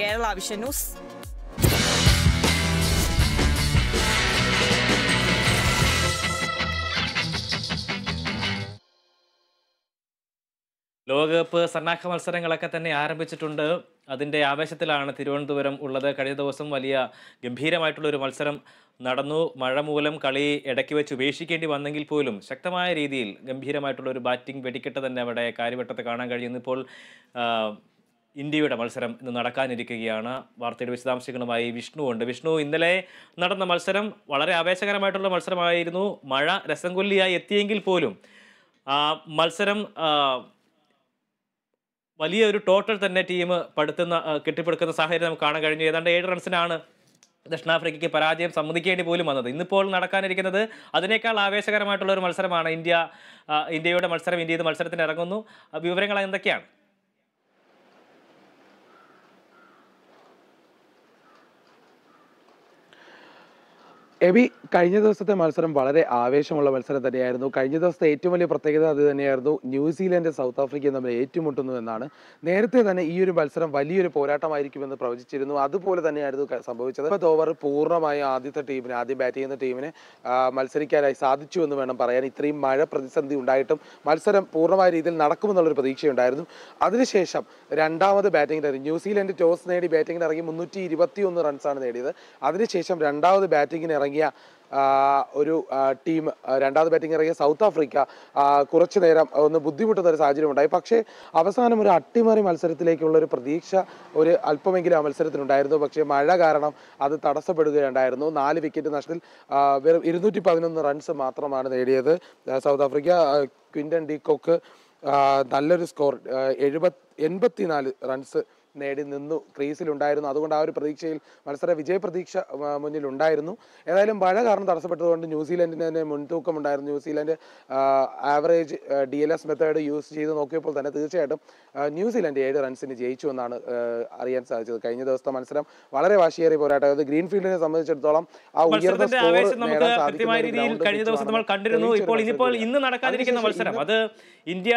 Kerala vision news. ലോകകപ്പ് സന്നാഹ മത്സരങ്ങളൊക്കെ തന്നെ ആരംഭിച്ചിട്ടുണ്ട്. അതിന്റെ ആവേശത്തിലാണ് തിരുവനന്തപുരം ഉള്ളത്. കഴിഞ്ഞ ദിവസം വലിയ ഗംഭീരമായിട്ടുള്ള ഒരു മത്സരം നടന്നു. മഴ മൂലം കളി ഇടയ്ക്ക് വെച്ച് ഉപേക്ഷിക്കേണ്ടി വന്നെങ്കിൽ പോലും ശക്തമായ രീതിയിൽ ഗംഭീരമായിട്ടുള്ള ഒരു ബാറ്റിംഗ് വെടിക്കെട്ട് തന്നെ അവിടെ കാര്യവട്ടത്ത് കാണാൻ കഴിയുന്നു. ഇപ്പോൾ ഇന്ത്യയുടെ മത്സരം ഇന്ന് നടക്കാനിരിക്കുകയാണ്. വാർത്തയുടെ വിശദാംശങ്ങളുമായി വിഷ്ണു ഉണ്ട്. വിഷ്ണു ഇന്നലെ നടന്ന മത്സരം വളരെ ആവേശകരമായിട്ടുള്ള മത്സരമായിരുന്നു. മഴ രസം കൊല്ലിയായി എത്തിയെങ്കിൽ പോലും മത്സരം വലിയ ഒരു ടോട്ടൽ തന്നെ ടീം പടുത്തുന്ന കെട്ടിപ്പടുക്കുന്ന സാഹചര്യം നമുക്ക് കാണാൻ കഴിഞ്ഞു. ഏതാണ്ട് ഏഴ് റൺസിനാണ് ദക്ഷിണാഫ്രിക്കയ്ക്ക് പരാജയം സമ്മതിക്കേണ്ടി പോലും വന്നത്. ഇന്നിപ്പോൾ നടക്കാനിരിക്കുന്നത് അതിനേക്കാൾ ആവേശകരമായിട്ടുള്ള ഒരു മത്സരമാണ് ഇന്ത്യ ഇന്ത്യയുടെ മത്സരം. ഇന്ത്യയുടെ മത്സരത്തിന് ഇറങ്ങുന്നു വിവരങ്ങൾ എന്തൊക്കെയാണ്? എബി കഴിഞ്ഞ ദിവസത്തെ മത്സരം വളരെ ആവേശമുള്ള മത്സരം തന്നെയായിരുന്നു. കഴിഞ്ഞ ദിവസത്തെ ഏറ്റവും വലിയ പ്രത്യേകത അത് തന്നെയായിരുന്നു. ന്യൂസിലൻഡ് സൗത്ത് ആഫ്രിക്കയും തമ്മിൽ ഏറ്റുമുട്ടുന്നു എന്നാണ്. നേരത്തെ തന്നെ ഈ ഒരു മത്സരം വലിയൊരു പോരാട്ടമായിരിക്കുമെന്ന് പ്രവചിച്ചിരുന്നു. അതുപോലെ തന്നെയായിരുന്നു സംഭവിച്ചത്. മുപ്പത് ഓവർ പൂർണമായും ആദ്യത്തെ ടീമിന് ആദ്യം ബാറ്റ് ചെയ്യുന്ന ടീമിന് മത്സരിക്കാനായി സാധിച്ചു എന്ന് വേണം പറയാൻ ഇത്രയും മഴ പ്രതിസന്ധി ഉണ്ടായിട്ടും മത്സരം പൂർണമായ രീതിയിൽ നടക്കുമെന്നുള്ളൊരു പ്രതീക്ഷയുണ്ടായിരുന്നു. അതിനുശേഷം രണ്ടാമത് ബാറ്റിംഗിന് ഇറങ്ങി. ന്യൂസിലൻഡ് ടോസ് നേടി ബാറ്റിംഗിന് ഇറങ്ങി. മുന്നൂറ്റി ഇരുപത്തി ഒന്ന് റൺസാണ് നേടിയത്. അതിനുശേഷം രണ്ടാമത് ബാറ്റിംഗിന് ഇറങ്ങിയ ഒരു ടീം രണ്ടാമത് ബാറ്റിംഗ് ഇറങ്ങിയ സൗത്ത് ആഫ്രിക്ക കുറച്ചു നേരം ഒന്ന് ബുദ്ധിമുട്ടുന്ന ഒരു സാഹചര്യം ഉണ്ടായി പക്ഷേ അവസാനം ഒരു അട്ടിമറി മത്സരത്തിലേക്കുള്ള ഒരു പ്രതീക്ഷ ഒരു അല്പമെങ്കിലും ആ മത്സരത്തിനുണ്ടായിരുന്നു. പക്ഷേ മഴ കാരണം അത് തടസ്സപ്പെടുകയുണ്ടായിരുന്നു. നാല് വിക്കറ്റ് നഷ്ടത്തിൽ വെറും ഇരുന്നൂറ്റി പതിനൊന്ന് റൺസ് മാത്രമാണ് നേടിയത്. സൗത്ത് ആഫ്രിക്ക ക്വിൻഡൻ ഡി കൊക്ക് നല്ലൊരു സ്കോർ എഴുപത് എൺപത്തിനാല് റൺസ് നേടി നിന്നു ക്രീസിലുണ്ടായിരുന്നു. അതുകൊണ്ട് ആ ഒരു പ്രതീക്ഷയിൽ മത്സര വിജയ പ്രതീക്ഷ മുന്നിൽ മുന്നിലുണ്ടായിരുന്നു. ഏതായാലും മഴ കാരണം തടസ്സപ്പെട്ടതുകൊണ്ട് ന്യൂസിലൻഡിന് തന്നെ മുൻതൂക്കം ഉണ്ടായിരുന്നു New Zealand average D L S method use ചെയ്ത് നോക്കിയപ്പോൾ തന്നെ തീർച്ചയായിട്ടും ന്യൂസിലൻഡ് ഏഴ് റൺസിന് ജയിച്ചു എന്നാണ് അറിയാൻ സാധിച്ചത്. കഴിഞ്ഞ ദിവസത്തെ മത്സരം വളരെ വാശിയേറിയ പോരാട്ടം. അത് ഗ്രീൻഫീൽഡിനെ സംബന്ധിച്ചിടത്തോളം ആ ഉയർന്ന നമുക്ക് നേടാൻ കൃത്യമായ രീതിയിൽ കഴിഞ്ഞ ദിവസം നമ്മൾ കണ്ടിരുന്നു. ഇപ്പോൾ ഇനിയിപ്പോൾ ഇന്ന് നടക്കാനിരിക്കുന്ന മത്സരം. അത് ഇന്ത്യ